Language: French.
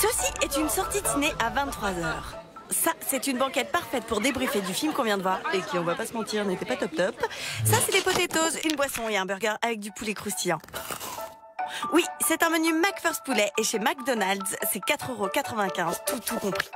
Ceci est une sortie de ciné à 23h. Ça, c'est une banquette parfaite pour débriefer du film qu'on vient de voir et qui, on va pas se mentir, n'était pas top top. Ça, c'est des potatoes, une boisson et un burger avec du poulet croustillant. Oui, c'est un menu McFirst poulet et chez McDonald's, c'est 4,95€, tout tout compris.